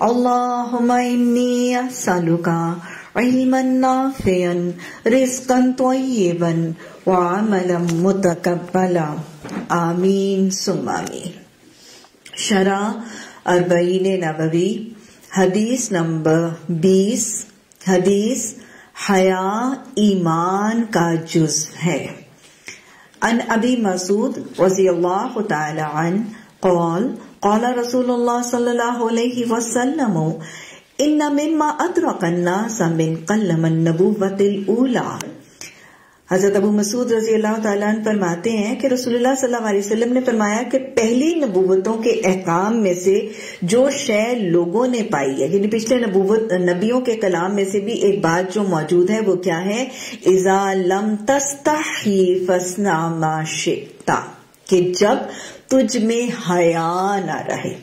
اللهم إني أسألك علما نافعا، رزقا طيبا وعملا متقبلا آمین، ثم آمین۔ شرح اربعین نبوی، حدیث نمبر بیس، حدیث حیا ایمان کا جز ہے۔ ان ابی مسعود رضی اللہ تعالی عنہ قال قال رسول اللہ صلی اللہ علیہ وسلم ان مما ادرک الناس من قلم النبوت الاولى حضرت ابو مسعود رضی اللہ تعالیٰ عنہ فرماتے ہیں کہ رسول اللہ صلی اللہ علیہ وسلم نے فرمایا کہ پہلی نبوتوں کے احکام میں سے جو شے لوگوں نے پائی ہے یعنی پچھلے نبوت، نبیوں کے کلام میں سے بھی ایک بات جو موجود ہے، وہ کیا ہے؟ اذا لم تستحی فسنا ما شئتا کہ جب تجھ میں حیا نہ رہے۔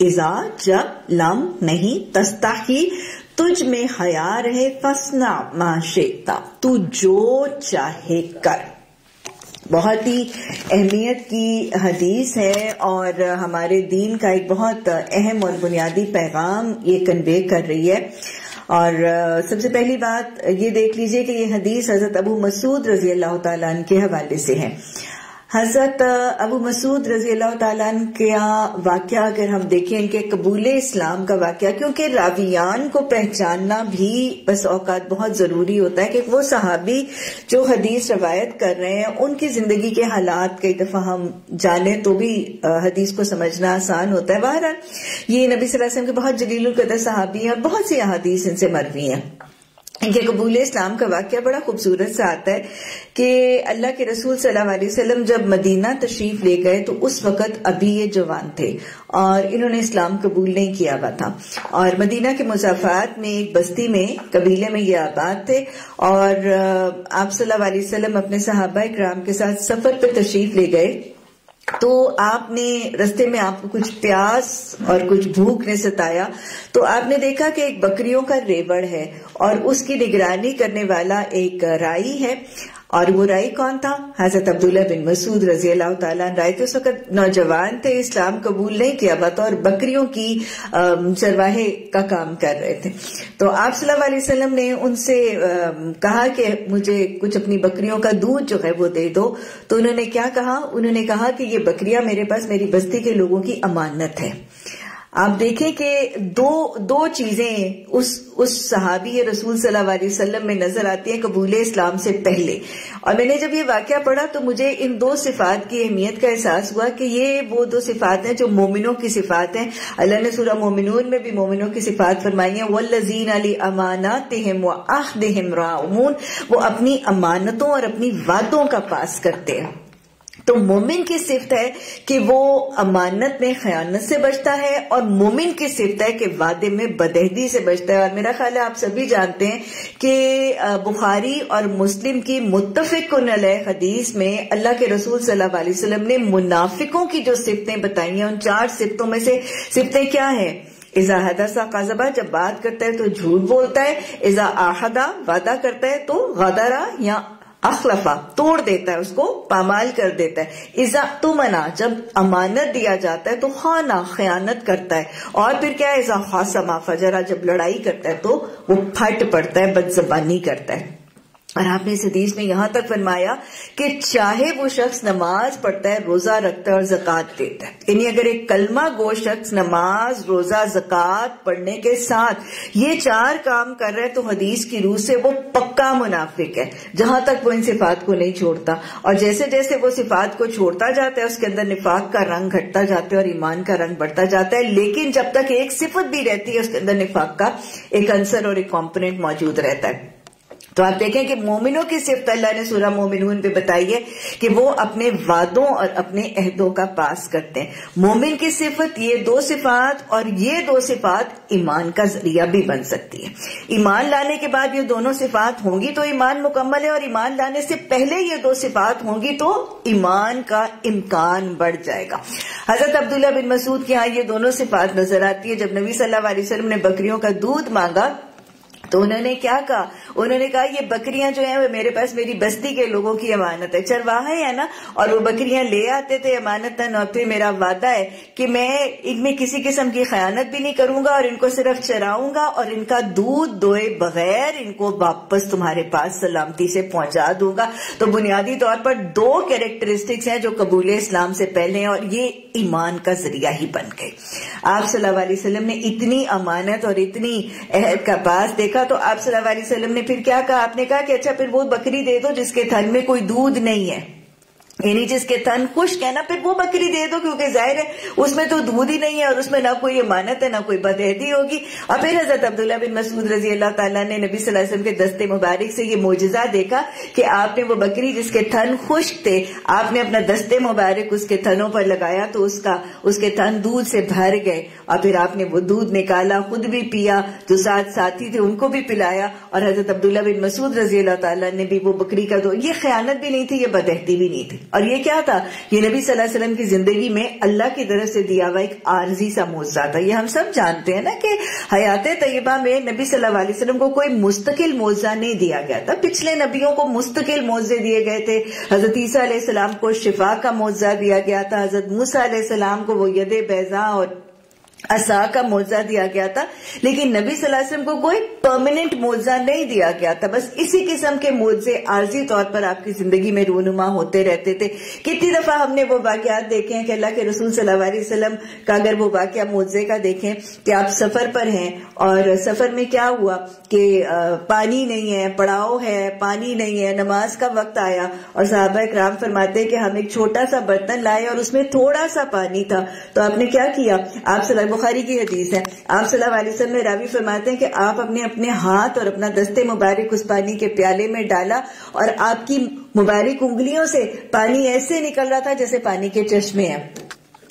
ازا جب لم نہیں تستحی، تجھ میں حیا رہے فسنا معاشیتا تو جو چاہے کر۔ بہت ہی اہمیت کی حدیث ہے اور ہمارے دین کا ایک بہت اہم اور بنیادی پیغام یہ کنوے کر رہی ہے۔ اور سب سے پہلی بات یہ دیکھ لیجیے کہ یہ حدیث حضرت ابو مسعود رضی اللہ تعالیٰ عنہ کے حوالے سے ہے۔ حضرت ابو مسعود رضی اللہ تعالیٰ کا واقعہ اگر ہم دیکھیں ان کے قبول اسلام کا واقعہ، کیونکہ راویان کو پہچاننا بھی بس اوقات بہت ضروری ہوتا ہے کہ وہ صحابی جو حدیث روایت کر رہے ہیں، ان کی زندگی کے حالات کئی دفعہ ہم جانیں تو بھی حدیث کو سمجھنا آسان ہوتا ہے۔ بہرحال، یہ نبی صلی اللہ علیہ وسلم کے بہت جلیل القدر صحابی ہیں اور بہت سی احادیث ان سے مروی ہیں۔ ان کے قبول اسلام کا واقعہ بڑا خوبصورت سا آتا ہے۔ کہ اللہ کے رسول صلی اللہ علیہ وسلم جب مدینہ تشریف لے گئے تو اس وقت ابھی یہ جوان تھے اور انہوں نے اسلام قبول نہیں کیا ہوا تھا۔ اور مدینہ کے مسافات میں ایک بستی میں، قبیلے میں یہ آباد تھے اور آپ صلی اللہ علیہ وسلم اپنے صحابہ کرام کے ساتھ سفر پہ تشریف لے گئے۔ تو آپ نے رستے میں آپ کو کچھ پیاس اور کچھ بھوک نے ستایا۔ تو آپ نے دیکھا کہ ایک بکریوں کا ریوڑ ہے اور اس کی نگرانی کرنے والا ایک رائی ہے۔ اور وہ رائی کون تھا؟ حضرت عبداللہ بن مسعود رضی اللہ تعالیٰ رائے تو اس وقت نوجوان تھے، اسلام قبول نہیں کیا بات اور بکریوں کی چرواہے کا کام کر رہے تھے۔ تو آپ صلی اللہ علیہ وسلم نے ان سے کہا کہ مجھے کچھ اپنی بکریوں کا دودھ جو ہے وہ دے دو۔ تو انہوں نے کیا کہا؟ انہوں نے کہا کہ یہ بکریاں میرے پاس، میری بستی کے لوگوں کی امانت ہے۔ آپ دیکھیں کہ دو دو چیزیں اس اس صحابی رسول صلی اللہ علیہ وسلم میں نظر آتی ہیں قبول اسلام سے پہلے۔ اور میں نے جب یہ واقعہ پڑھا تو مجھے ان دو صفات کی اہمیت کا احساس ہوا کہ یہ وہ دو صفات ہیں جو مومنوں کی صفات ہیں۔ اللہ نے سورہ مومنون میں بھی مومنوں کی صفات فرمائی ہیں والذین علی اماناتہم وعہدہم راؤمون وہ اپنی امانتوں اور اپنی وعدوں کا پاس کرتے ہیں۔ تو مومن کی صفت ہے کہ وہ امانت میں خیانت سے بچتا ہے اور مومن کی صفت ہے کہ وعدے میں بدہدی سے بچتا ہے۔ اور میرا خیال ہے آپ سبھی جانتے ہیں کہ بخاری اور مسلم کی متفق علیہ حدیث میں اللہ کے رسول صلی اللہ علیہ وسلم نے منافقوں کی جو صفتیں بتائی ہیں، ان چار صفتوں میں سے صفتیں کیا ہیں؟ ازا حدثہ قذبہ جب بات کرتا ہے تو جھوٹ بولتا ہے۔ ازا آحدہ وعدہ کرتا ہے تو غدرہ یا اخلفا توڑ دیتا ہے، اس کو پامال کر دیتا ہے۔ ازا تو منا جب امانت دیا جاتا ہے تو خانہ خیانت کرتا ہے۔ اور پھر کیا ہے؟ ازا خاصما فجرا جب لڑائی کرتا ہے تو وہ پھٹ پڑتا ہے بد زبانی کرتا ہے۔ اور آپ نے اس حدیث میں یہاں تک فرمایا کہ چاہے وہ شخص نماز پڑھتا ہے، روزہ رکھتا ہے اور زکوٰۃ دیتا ہے۔ یعنی اگر ایک کلمہ گو شخص نماز، روزہ، زکوٰۃ پڑھنے کے ساتھ یہ چار کام کر رہا ہے تو حدیث کی روح سے وہ پکا منافق ہے۔ جہاں تک وہ ان صفات کو نہیں چھوڑتا، اور جیسے جیسے وہ صفات کو چھوڑتا جاتا ہے، اس کے اندر نفاق کا رنگ گھٹتا جاتا ہے اور ایمان کا رنگ بڑھتا جاتا ہے، لیکن جب تک ایک صفت بھی رہتی ہے، اس کے اندر نفاق کا ایک عنصر اور ایک کمپونیٹ موجود رہتا ہے۔ تو آپ دیکھیں کہ مومنوں کی صفت اللہ نے سورہ مومنون پہ بتائی ہے کہ وہ اپنے وعدوں اور اپنے عہدوں کا پاس کرتے ہیں۔ مومن کی صفت یہ دو صفات اور یہ دو صفات ایمان کا ذریعہ بھی بن سکتی ہے ایمان لانے کے بعد یہ دونوں صفات ہوں گی تو ایمان مکمل ہے اور ایمان لانے سے پہلے یہ دو صفات ہوں گی تو ایمان کا امکان بڑھ جائے گا۔ حضرت عبداللہ بن مسعود کے ہاں یہ دونوں صفات نظر آتی ہے جب نبی صلی اللہ علیہ وسلم نے بکریوں کا دودھ مانگا تو انہوں نے کیا کہا؟ انہوں نے کہا، یہ بکریاں جو ہیں وہ میرے پاس میری بستی کے لوگوں کی امانت ہے. چرواہا ہے نا؟ اور وہ بکریاں لے آتے تھے امانت اور پھر میرا وعدہ ہے کہ میں ان میں کسی قسم کی خیانت بھی نہیں کروں گا اور ان کو صرف چراؤں گا اور ان کا دودھ دوئے بغیر ان کو واپس تمہارے پاس سلامتی سے پہنچا دوں گا۔ تو بنیادی طور پر دو کیریکٹرسٹکس ہیں جو قبول اسلام سے پہلے ہیں اور یہ ایمان کا ذریعہ ہی بن گئے۔ آپ صلی اللہ علیہ وسلم نے اتنی امانت اور اتنی عہد کا پاس دیکھا تو آپ صلی اللہ علیہ وسلم نے پھر کیا کہا؟ آپ نے کہا کہ اچھا پھر وہ بکری دے دو جس کے تھن میں کوئی دودھ نہیں ہے۔ یعنی جس کے تن خشک ہے نا پھر وہ بکری دے دو، کیونکہ ظاہر ہے اس میں تو دودھ ہی نہیں ہے اور اس میں نہ کوئی امانت ہے، نہ کوئی بدہدی ہوگی۔ اور پھر حضرت عبداللہ بن مسعود رضی اللہ تعالیٰ نے نبی صلی اللہ علیہ وسلم کے دستے مبارک سے یہ معجزہ دیکھا کہ آپ نے وہ بکری جس کے تھن خشک تھے، آپ نے اپنا دستے مبارک اس کے تھنوں پر لگایا تو اس کا، اس کے تھن دودھ سے بھر گئے۔ اور پھر آپ نے وہ دودھ نکالا، خود بھی پیا، جو ساتھ ساتھی تھے ان کو بھی پلایا۔ اور حضرت عبداللہ بن مسعود رضی اللہ تعالیٰ نے بھی وہ بکری کا دو، یہ خیانت بھی نہیں تھی، یہ بدہتی بھی نہیں تھی۔ اور یہ کیا تھا؟ یہ نبی صلی اللہ علیہ وسلم کی زندگی میں اللہ کی طرف سے دیا ہوا ایک عارضی سا موضوع تھا۔ یہ ہم سب جانتے ہیں نا کہ حیات طیبہ میں نبی صلی اللہ علیہ وسلم کو کوئی مستقل موضوع نہیں دیا گیا تھا۔ پچھلے نبیوں کو مستقل موضے دیے گئے تھے۔ حضرت عیسیٰ علیہ السلام کو شفا کا موضع دیا گیا تھا۔ حضرت موسیٰ علیہ السلام کو وہ ید بیضا اور اصا کا موضع دیا گیا تھا، لیکن نبی صلی اللہ علیہ وسلم کو کوئی پرماننٹ موضع نہیں دیا گیا تھا۔ بس اسی قسم کے موضے عارضی طور پر آپ کی زندگی میں رونما ہوتے رہتے تھے۔ کتنی دفعہ ہم نے وہ واقعات دیکھے ہیں کہ اللہ کے رسول صلی اللہ علیہ وسلم کا اگر وہ واقعہ موضے کا دیکھیں کہ آپ سفر پر ہیں اور سفر میں کیا ہوا کہ پانی نہیں ہے، پڑاؤ ہے، پانی نہیں ہے، نماز کا وقت آیا اور صحابہ اکرام فرماتے کہ ہم ایک چھوٹا سا برتن لائے اور اس میں تھوڑا سا پانی تھا۔ تو آپ نے کیا کیا؟ آپ صلی بخاری کی حدیث ہے۔ آپ صلی اللہ علیہ وسلم میں راوی فرماتے ہیں کہ آپ اپنے اپنے ہاتھ اور اپنا دستے مبارک اس پانی کے پیالے میں ڈالا اور آپ کی مبارک انگلیوں سے پانی ایسے نکل رہا تھا جیسے پانی کے چشمے ہیں۔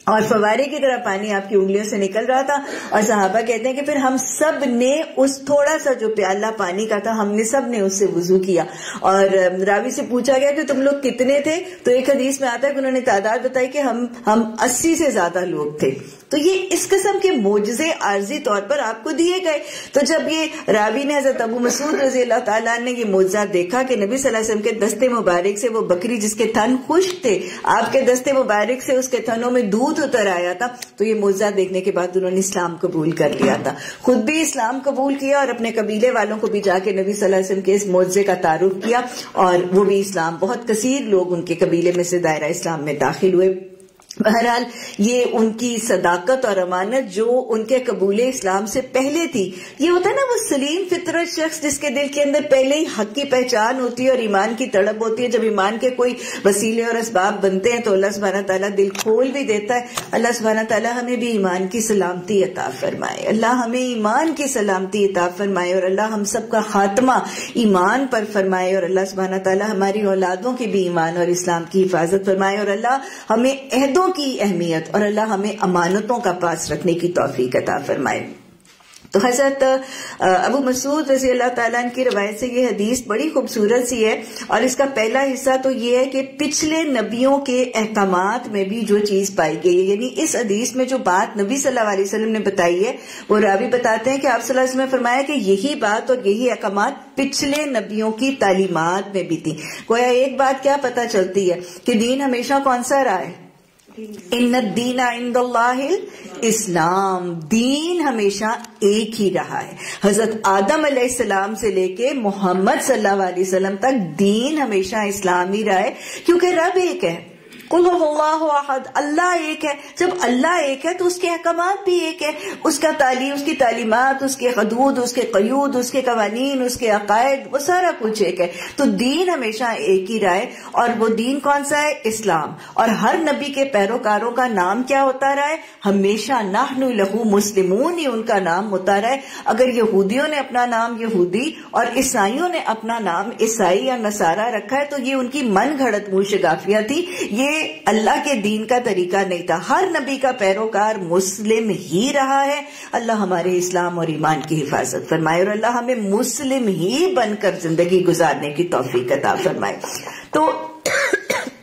اور فوارے کی طرح پانی آپ کی انگلیوں سے نکل رہا تھا۔ اور صحابہ کہتے ہیں کہ پھر ہم سب نے اس تھوڑا سا جو پیالہ پانی کا تھا، ہم نے سب نے اس سے وضو کیا۔ اور راوی سے پوچھا گیا کہ تم لوگ کتنے تھے؟ تو ایک حدیث میں آتا ہے کہ انہوں نے تعداد بتائی کہ ہم ہم اسی سے زیادہ لوگ تھے۔ تو یہ اس قسم کے موجزے عارضی طور پر آپ کو دیے گئے۔ تو جب یہ راوی نے حضرت ابو مسعود رضی اللہ تعالیٰ نے یہ موجزہ دیکھا کہ نبی صلی اللہ علیہ وسلم کے دستے مبارک سے وہ بکری جس کے تھن خشک تھے، آپ کے دستے مبارک سے اس کے تھنوں میں دودھ اتر آیا تھا، تو یہ موجزہ دیکھنے کے بعد انہوں نے اسلام قبول کر لیا تھا۔ خود بھی اسلام قبول کیا اور اپنے قبیلے والوں کو بھی جا کے نبی صلی اللہ علیہ وسلم کے اس موجزے کا تعارف کیا اور وہ بھی اسلام، بہت کثیر لوگ ان کے قبیلے میں سے دائرہ اسلام میں داخل ہوئے۔ بہرحال یہ ان کی صداقت اور امانت جو ان کے قبول اسلام سے پہلے تھی۔ یہ ہوتا ہے نا وہ سلیم فطرت شخص جس کے دل کے اندر پہلے ہی حق کی پہچان ہوتی ہے اور ایمان کی تڑپ ہوتی ہے۔ جب ایمان کے کوئی وسیلے اور اسباب بنتے ہیں تو اللہ سبحانہ تعالیٰ دل کھول بھی دیتا ہے۔ اللہ سبحانہ تعالیٰ ہمیں بھی ایمان کی سلامتی عطا فرمائے۔ اللہ ہمیں ایمان کی سلامتی عطا فرمائے اور اللہ ہم سب کا خاتمہ ایمان پر فرمائے اور اللہ سبحانہ تعالیٰ ہماری اولادوں کے بھی ایمان اور اسلام کی حفاظت فرمائے اور اللہ ہمیں عہدوں کی اہمیت اور اللہ ہمیں امانتوں کا پاس رکھنے کی توفیق عطا فرمائے۔ تو حضرت ابو مسعود رضی اللہ تعالیٰ کی روایت سے یہ حدیث بڑی خوبصورت سی ہے اور اس کا پہلا حصہ تو یہ ہے کہ پچھلے نبیوں کے احکامات میں بھی جو چیز پائی گئی ہے یعنی اس حدیث میں جو بات نبی صلی اللہ علیہ وسلم نے بتائی ہے، وہ راوی بتاتے ہیں کہ آپ صلی اللہ علیہ وسلم نے فرمایا کہ یہی بات اور یہی احکامات پچھلے نبیوں کی تعلیمات میں بھی تھی گویا ایک بات کیا پتا چلتی ہے کہ دین ہمیشہ کون سا رہا ہے؟ ان دین عند اللہ اسلام دین ہمیشہ ایک ہی رہا ہے۔ حضرت آدم علیہ السلام سے لے کے محمد صلی اللہ علیہ وسلم تک دین ہمیشہ اسلام ہی رہا ہے۔ کیونکہ رب ایک ہے۔ کل اللہ احد، اللہ ایک ہے۔ جب اللہ ایک ہے تو اس کے احکامات بھی ایک ہے اس کا تعلیم، اس کی تعلیمات، اس کے حدود، اس کے قیود، اس کے قوانین، اس کے عقائد، وہ سارا کچھ ایک ہے۔ تو دین ہمیشہ ایک ہی رہا ہے۔ اور وہ دین کون سا ہے؟ اسلام۔ اور ہر نبی کے پیروکاروں کا نام کیا ہوتا رہا ہے؟ ہمیشہ نحن لہو مسلمون ہی ان کا نام ہوتا رہا ہے۔ اگر یہودیوں نے اپنا نام یہودی اور عیسائیوں نے اپنا نام عیسائی یا نصارہ رکھا ہے تو یہ ان کی من گھڑت منہ شگافیاں تھی یہ اللہ کے دین کا طریقہ نہیں تھا۔ ہر نبی کا پیروکار مسلم ہی رہا ہے۔ اللہ ہمارے اسلام اور ایمان کی حفاظت فرمائے اور اللہ ہمیں مسلم ہی بن کر زندگی گزارنے کی توفیق عطا فرمائے۔ تو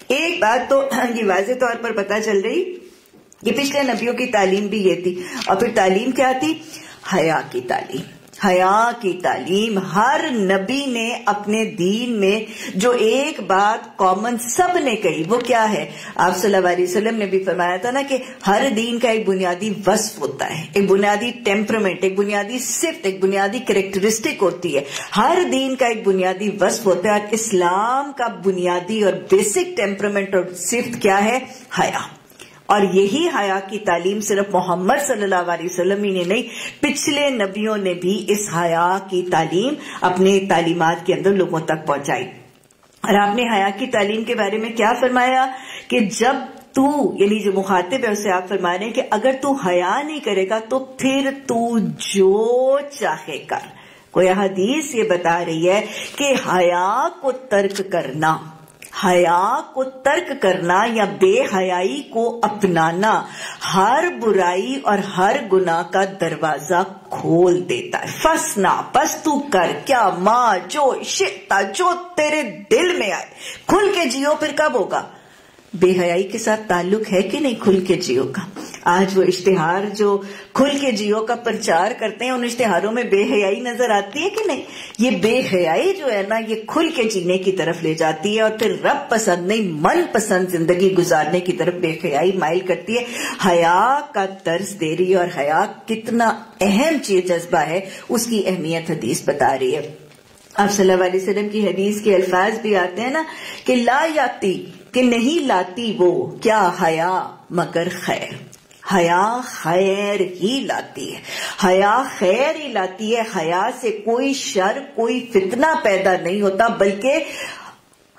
ایک بات تو یہ واضح طور پر پتا چل رہی کہ پچھلے نبیوں کی تعلیم بھی یہ تھی۔ اور پھر تعلیم کیا تھی؟ حیا کی تعلیم۔ حیا کی تعلیم ہر نبی نے اپنے دین میں جو ایک بات کامن سب نے کہی، وہ کیا ہے؟ آپ صلی اللہ علیہ وسلم نے بھی فرمایا تھا نا کہ ہر دین کا ایک بنیادی وصف ہوتا ہے، ایک بنیادی ٹیمپرمنٹ ایک بنیادی صفت، ایک بنیادی کریکٹرسٹک ہوتی ہے۔ ہر دین کا ایک بنیادی وصف ہوتا ہے اور اسلام کا بنیادی اور بیسک ٹیمپرمنٹ اور صفت کیا ہے؟ حیا۔ اور یہی حیا کی تعلیم صرف محمد صلی اللہ علیہ وسلم ہی نے نہیں، پچھلے نبیوں نے بھی اس حیا کی تعلیم اپنے تعلیمات کے اندر لوگوں تک پہنچائی۔ اور آپ نے حیا کی تعلیم کے بارے میں کیا فرمایا؟ کہ جب تو یعنی جو مخاطب ہے، اسے آپ فرما رہے ہیں کہ اگر تو حیا نہیں کرے گا تو پھر تو جو چاہے کر۔ کوئی حدیث یہ بتا رہی ہے کہ حیا کو ترک کرنا۔ حیا کو ترک کرنا یا بے حیائی کو اپنانا ہر برائی اور ہر گناہ کا دروازہ کھول دیتا ہے۔ فسنا بس تو کر، کیا ماں جو شتا جو تیرے دل میں آئے۔ کھل کے جیو پھر کب ہوگا؟ بے حیائی کے ساتھ تعلق ہے کہ نہیں کھل کے جیو کا؟ آج وہ اشتہار جو کھل کے جیو کا پرچار کرتے ہیں، ان اشتہاروں میں بے حیائی نظر آتی ہے کہ نہیں؟ یہ بے حیائی جو ہے نا، یہ کھل کے جینے کی طرف لے جاتی ہے اور پھر رب پسند نہیں من پسند زندگی گزارنے کی طرف بے حیائی مائل کرتی ہے۔ حیا کا طرز دے رہی ہے اور حیا کتنا اہم چیز جذبہ ہے، اس کی اہمیت حدیث بتا رہی ہے۔ آپ صلی اللہ علیہ وسلم کی حدیث کے الفاظ بھی آتے ہیں نا کہ لا یاتی، کہ نہیں لاتی وہ، کیا حیا مگر خیر۔ حیا خیر ہی لاتی ہے۔ حیا خیر ہی لاتی ہے۔ حیا سے کوئی شر، کوئی فتنہ پیدا نہیں ہوتا، بلکہ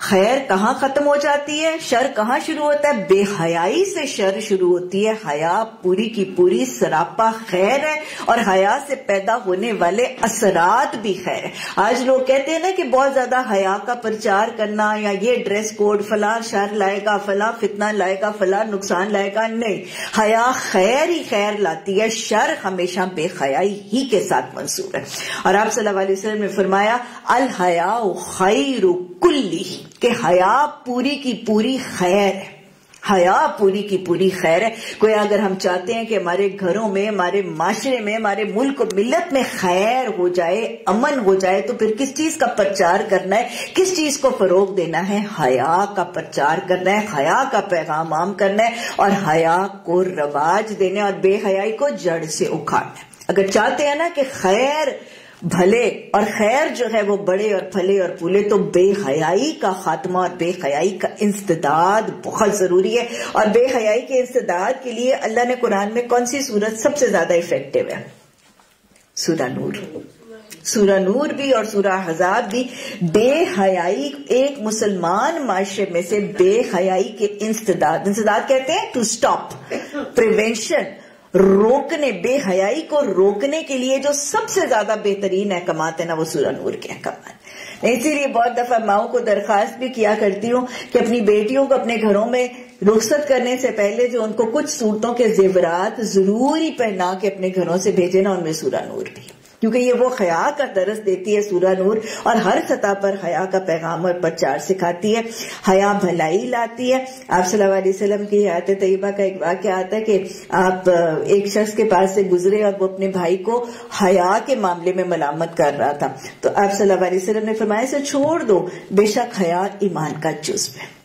خیر کہاں ختم ہو جاتی ہے؟ شر کہاں شروع ہوتا ہے؟ بے حیائی سے شر شروع ہوتی ہے۔ حیا پوری کی پوری سراپا خیر ہے اور حیا سے پیدا ہونے والے اثرات بھی خیر ہے آج لوگ کہتے ہیں نا کہ بہت زیادہ حیا کا پرچار کرنا یا یہ ڈریس کوڈ فلاں شر لائے گا، فلاں فتنہ لائے گا، فلاں نقصان لائے گا، نہیں۔ حیا خیر ہی خیر لاتی ہے، شر ہمیشہ بے حیائی ہی کے ساتھ منصور ہے۔ اور آپ صلی اللہ علیہ وسلم نے فرمایا الحیا خیر کلی۔ کہ حیا پوری کی پوری خیر ہے۔ حیا پوری کی پوری خیر ہے۔ کوئی اگر ہم چاہتے ہیں کہ ہمارے گھروں میں، ہمارے معاشرے میں، ہمارے ملک و ملت میں خیر ہو جائے، امن ہو جائے، تو پھر کس چیز کا پرچار کرنا ہے؟ کس چیز کو فروغ دینا ہے؟ حیا کا پرچار کرنا ہے، حیا کا پیغام عام کرنا ہے اور حیا کو رواج دینے اور بے حیائی کو جڑ سے اکھاڑنا ہے۔ اگر چاہتے ہیں نا کہ خیر بھلے اور خیر جو ہے وہ بڑے اور پھلے اور پھولے، تو بے حیائی کا خاتمہ اور بے حیائی کا انسداد بہت ضروری ہے۔ اور بے حیائی کے انسداد کے لیے اللہ نے قرآن میں کون سی صورت سب سے زیادہ افیکٹو ہے؟ سورہ نور۔ سورہ نور بھی اور سورہ حزاب بھی بے حیائی ایک مسلمان معاشرے میں سے بے حیائی کے انسداد انسداد کہتے ہیں ٹو سٹاپ پریونشن روکنے، بے حیائی کو روکنے کے لیے جو سب سے زیادہ بہترین احکامات ہیں نا، وہ سورہ نور کے احکامات اسی لیے بہت دفعہ ماؤں کو درخواست بھی کیا کرتی ہوں کہ اپنی بیٹیوں کو اپنے گھروں میں رخصت کرنے سے پہلے جو ان کو کچھ صورتوں کے زیورات ضروری پہنا کے اپنے گھروں سے بھیجے نا، ان میں سورہ نور بھی۔ کیونکہ یہ وہ حیا کا درس دیتی ہے سورہ نور اور ہر سطح پر حیا کا پیغام اور پرچار سکھاتی ہے۔ حیا بھلائی لاتی ہے۔ آپ صلی اللہ علیہ وسلم کی حیات طیبہ کا ایک واقعہ آتا ہے کہ آپ، ایک شخص کے پاس سے گزرے اور وہ اپنے بھائی کو حیا کے معاملے میں ملامت کر رہا تھا۔ تو آپ صلی اللہ علیہ وسلم نے فرمایا سے چھوڑ دو، بے شک حیا ایمان کا جزب ہے۔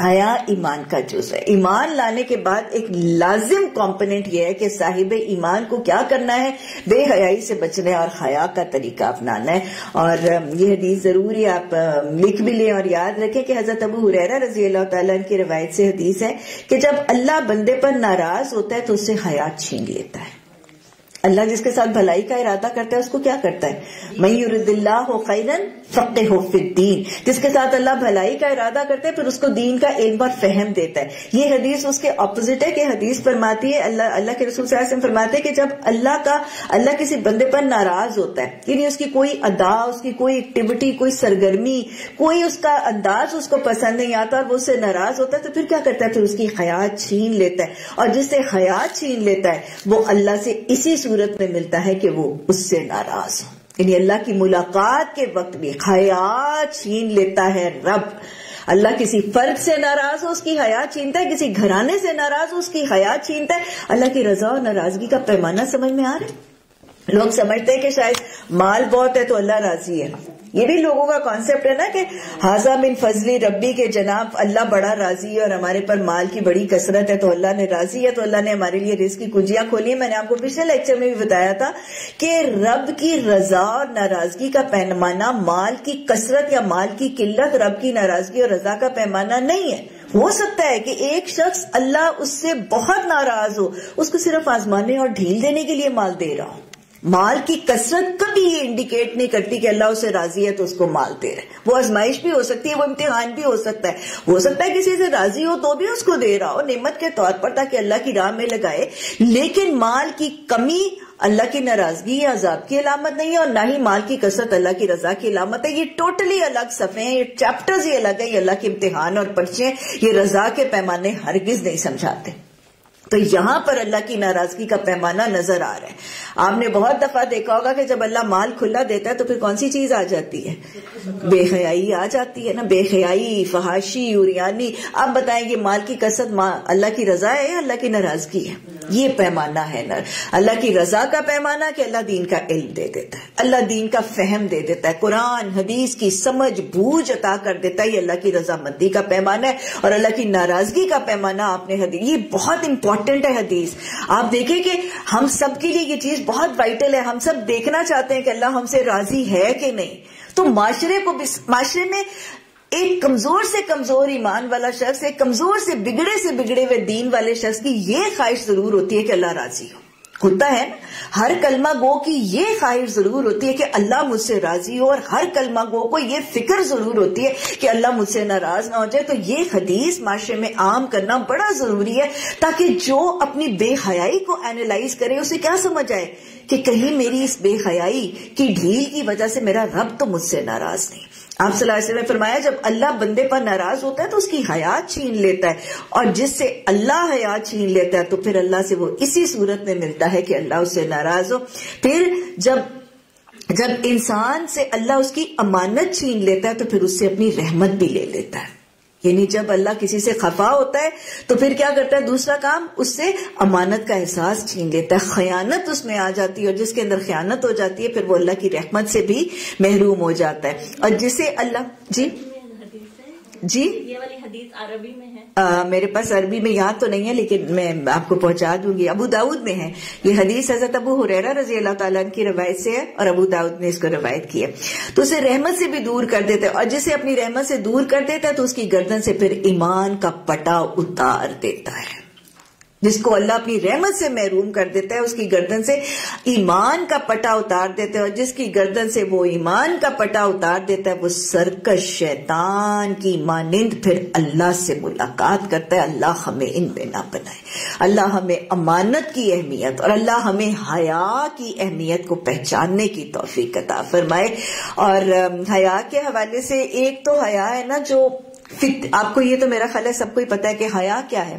حیا ایمان کا جز ہے۔ ایمان لانے کے بعد ایک لازم کمپوننٹ یہ ہے کہ صاحب ایمان کو کیا کرنا ہے؟ بے حیائی سے بچنا ہے اور حیا کا طریقہ اپنانا ہے۔ اور یہ حدیث ضروری آپ لکھ بھی لیں اور یاد رکھیں کہ حضرت ابو حریرہ رضی اللہ تعالیٰ کی روایت سے حدیث ہے کہ جب اللہ بندے پر ناراض ہوتا ہے تو اس سے حیات چھین لیتا ہے۔ اللہ جس کے ساتھ بھلائی کا ارادہ کرتا ہے، اس کو کیا کرتا ہے؟ میں یورد اللہ خیرن فقہ ہو الدین، جس کے ساتھ اللہ بھلائی کا ارادہ کرتے پھر اس کو دین کا ایک بار فہم دیتا ہے۔ یہ حدیث اس کے اپوزٹ ہے کہ حدیث فرماتی ہے، اللہ اللہ کے رسول صلی اللہ علیہ وسلم فرماتے ہیں کہ جب اللہ کا، اللہ کسی بندے پر ناراض ہوتا ہے یعنی اس کی کوئی ادا، اس کی کوئی ایکٹیویٹی کوئی سرگرمی، کوئی اس کا انداز اس کو پسند نہیں آتا اور وہ اس سے ناراض ہوتا ہے، تو پھر کیا کرتا ہے؟ پھر اس کی خیات چھین لیتا ہے۔ اور جس سے خیات چھین لیتا ہے، وہ اللہ سے اسی صورت میں ملتا ہے کہ وہ اس سے ناراض ہو۔ یعنی اللہ کی ملاقات کے وقت بھی حیات چھین لیتا ہے رب۔ اللہ کسی فرق سے ناراض ہو، اس کی حیات چھینتا ہے، کسی گھرانے سے ناراض ہو، اس کی حیات چھینتا ہے۔ اللہ کی رضا اور ناراضگی کا پیمانہ سمجھ میں آ رہا ہے؟ لوگ سمجھتے ہیں کہ شاید مال بہت ہے تو اللہ راضی ہے۔ یہ بھی لوگوں کا کانسیپٹ ہے نا کہ حاضہ بن فضلی ربی کے جناب اللہ بڑا راضی ہے اور ہمارے پر مال کی بڑی کثرت ہے تو اللہ نے راضی ہے تو اللہ نے ہمارے لیے رزق کی کنجیاں کھولی میں نے آپ کو پچھلے لیکچر میں بھی بتایا تھا کہ رب کی رضا اور ناراضگی کا پیمانہ مال کی کثرت یا مال کی قلت رب کی ناراضگی اور رضا کا پیمانہ نہیں ہے۔ ہو سکتا ہے کہ ایک شخص اللہ اس سے بہت ناراض ہو، اس کو صرف آزمانے اور ڈھیل دینے کے لیے مال دے رہا ہوں مال کی کثرت کبھی یہ انڈیکیٹ نہیں کرتی کہ اللہ اسے راضی ہے تو اس کو مال دے رہے وہ آزمائش بھی ہو سکتی ہے، وہ امتحان بھی ہو سکتا ہے۔ ہو سکتا ہے کسی سے راضی ہو تو بھی اس کو دے رہا ہو، نعمت کے طور پر تاکہ اللہ کی راہ میں لگائے۔ لیکن مال کی کمی اللہ کی ناراضگی یا عذاب کی علامت نہیں ہے اور نہ ہی مال کی کثرت اللہ کی رضا کی علامت ہے۔ یہ ٹوٹلی الگ صفحے ہیں، یہ چیپٹرز ہی الگ ہیں۔ یہ اللہ کے امتحان اور پرچے یہ رضا کے پیمانے ہرگز نہیں سمجھاتے۔ تو یہاں پر اللہ کی ناراضگی کا پیمانہ نظر آ رہا ہے۔ آپ نے بہت دفعہ دیکھا ہوگا کہ جب اللہ مال کھلا دیتا ہے تو پھر کون سی چیز آ جاتی ہے؟ بے حیائی آ جاتی ہے نا۔ بے حیائی فحاشی، یوریانی۔ آپ بتائیں گے مال کی کثرت اللہ کی رضا ہے یا اللہ کی ناراضگی ہے؟ یہ پیمانہ ہے نر اللہ کی رضا کا پیمانہ کہ اللہ دین کا علم دے دیتا ہے۔ اللہ دین کا فہم دے دیتا ہے۔ قرآن، حدیث کی سمجھ، بوجھ عطا کر دیتا ہے۔ یہ اللہ کی رضا مندی کا پیمانہ ہے اور اللہ کی ناراضگی کا پیمانہ آپ نے حدیث، یہ بہت امپورٹنٹ ہے حدیث۔ آپ دیکھیں کہ ہم سب کے لیے یہ چیز بہت وائٹل ہے۔ ہم سب دیکھنا چاہتے ہیں کہ اللہ ہم سے راضی ہے کہ نہیں۔ تو معاشرے کو معاشرے میں ایک کمزور سے کمزور ایمان والا شخص، ایک کمزور سے بگڑے سے بگڑے ہوئے دین والے شخص کی یہ خواہش ضرور ہوتی ہے کہ اللہ راضی ہو۔ ہوتا ہے، ہر کلمہ گو کی یہ خواہش ضرور ہوتی ہے کہ اللہ مجھ سے راضی ہو اور ہر کلمہ گو کو یہ فکر ضرور ہوتی ہے کہ اللہ مجھ سے ناراض نہ ہو جائے۔ تو یہ حدیث معاشرے میں عام کرنا بڑا ضروری ہے تاکہ جو اپنی بے حیائی کو اینالائز کرے، اسے کیا سمجھ آئے کہ کہیں میری اس بے حیائی کی ڈھیل کی وجہ سے میرا رب تو مجھ سے ناراض نہیں۔ آپ صلی اللہ علیہ وسلم نے فرمایا، جب اللہ بندے پر ناراض ہوتا ہے تو اس کی حیات چھین لیتا ہے، اور جس سے اللہ حیات چھین لیتا ہے تو پھر اللہ سے وہ اسی صورت میں ملتا ہے کہ اللہ اس سے ناراض ہو۔ پھر جب جب انسان سے اللہ اس کی امانت چھین لیتا ہے تو پھر اس سے اپنی رحمت بھی لے لیتا ہے۔ یعنی جب اللہ کسی سے خفا ہوتا ہے تو پھر کیا کرتا ہے؟ دوسرا کام، اس سے امانت کا احساس چھین لیتا ہے۔ خیانت اس میں آ جاتی ہے اور جس کے اندر خیانت ہو جاتی ہے، پھر وہ اللہ کی رحمت سے بھی محروم ہو جاتا ہے۔ اور جسے اللہ جی؟ جی؟ یہ والی حدیث عربی میں ہے۔ میرے پاس عربی میں یاد تو نہیں ہے لیکن میں آپ کو پہنچا دوں گی۔ ابو داود میں ہے۔ یہ حدیث حضرت ابو حریرہ رضی اللہ تعالیٰ کی روایت سے ہے اور ابو داود نے اس کو روایت کی ہے۔ تو اسے رحمت سے بھی دور کر دیتے اور جسے اپنی رحمت سے دور کر دیتا ہے تو اس کی گردن سے پھر ایمان کا پٹا اتار دیتا ہے۔ جس کو اللہ اپنی رحمت سے محروم کر دیتا ہے، اس کی گردن سے ایمان کا پٹا اتار دیتا ہے، اور جس کی گردن سے وہ ایمان کا پٹا اتار دیتا ہے، وہ سرکش شیطان کی مانند پھر اللہ سے ملاقات کرتا ہے۔ اللہ ہمیں ان پہ نہ بنائے۔ اللہ ہمیں امانت کی اہمیت اور اللہ ہمیں حیا کی اہمیت کو پہچاننے کی توفیق عطا فرمائے۔ اور حیا کے حوالے سے ایک تو حیا ہے نا جو آپ کو یہ تو میرا خیال ہے، سب کو ہی پتا ہے کہ حیا کیا ہے۔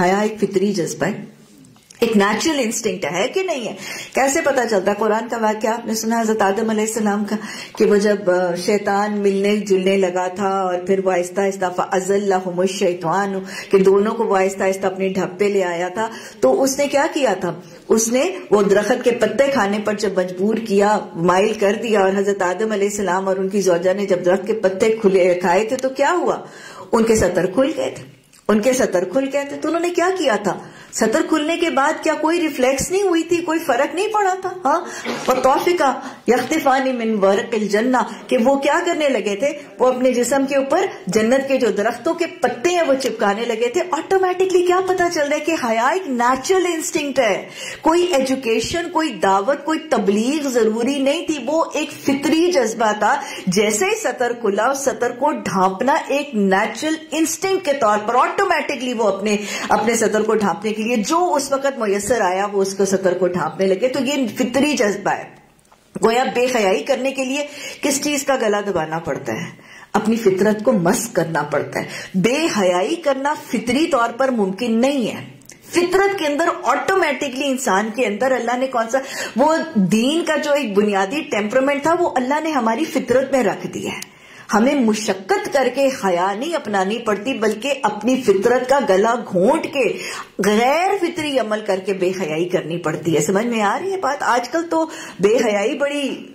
حیا ایک فطری جذبہ ہے۔ ایک نیچرل انسٹنکٹ ہے کہ نہیں ہے؟ کیسے پتا چلتا؟ ہے قرآن کا واقعہ آپ نے سنا، حضرت آدم علیہ السلام کا، کہ وہ جب شیطان ملنے جلنے لگا تھا اور پھر وہ آہستہ آہستہ فض اللہ شیطان کہ دونوں کو وہ آہستہ آہستہ اپنے ڈھپے لے آیا تھا۔ تو اس نے کیا کیا تھا؟ اس نے وہ درخت کے پتے کھانے پر جب مجبور کیا، مائل کر دیا اور حضرت آدم علیہ السلام اور ان کی زوجہ نے جب درخت کے پتے کھلے، کھائے تھے تو کیا ہوا؟ ان کے سطر کھل گئے تھے۔ ان کے سطر کھل گئے تھے تو انہوں نے کیا کیا تھا؟ سطر کھلنے کے بعد کیا کوئی ریفلیکس نہیں ہوئی تھی؟ کوئی فرق نہیں پڑا تھا؟ ہاں؟ اور توفیقہ یختفانی من ورق الجنہ، کہ وہ کیا کرنے لگے تھے؟ وہ اپنے جسم کے اوپر جنت کے جو درختوں کے پتے ہیں وہ چپکانے لگے تھے۔ آٹومیٹکلی کیا پتا چل رہا ہے کہ حیا ایک نیچرل انسٹنکٹ ہے۔ کوئی ایجوکیشن کوئی دعوت، کوئی تبلیغ ضروری نہیں تھی۔ وہ ایک فطری جذبہ تھا۔ جیسے ہی سطر کھلا، سطر کو ڈھانپنا ایک نیچرل انسٹنکٹ کے طور پر آٹومیٹکلی وہ اپنے اپنے سطر کو ڈھانپنے کے لیے جو اس وقت میسر آیا وہ اس کو سطر کو ڈھانپنے لگے۔ تو یہ فطری جذبہ ہے۔ گویا بے حیائی کرنے کے لیے کس چیز کا گلا دبانا پڑتا ہے؟ اپنی فطرت کو مسک کرنا پڑتا ہے۔ بے حیائی کرنا فطری طور پر ممکن نہیں ہے۔ فطرت کے اندر آٹومیٹکلی انسان کے اندر اللہ نے کون سا وہ دین کا جو ایک بنیادی ٹیمپرمنٹ تھا، وہ اللہ نے ہماری فطرت میں رکھ دیا ہے۔ ہمیں مشقت کر کے حیا نہیں اپنانی پڑتی بلکہ اپنی فطرت کا گلا گھونٹ کے غیر فطری عمل کر کے بے حیائی کرنی پڑتی ہے۔ سمجھ میں آ رہی ہے بات؟ آج کل تو بے حیائی بڑی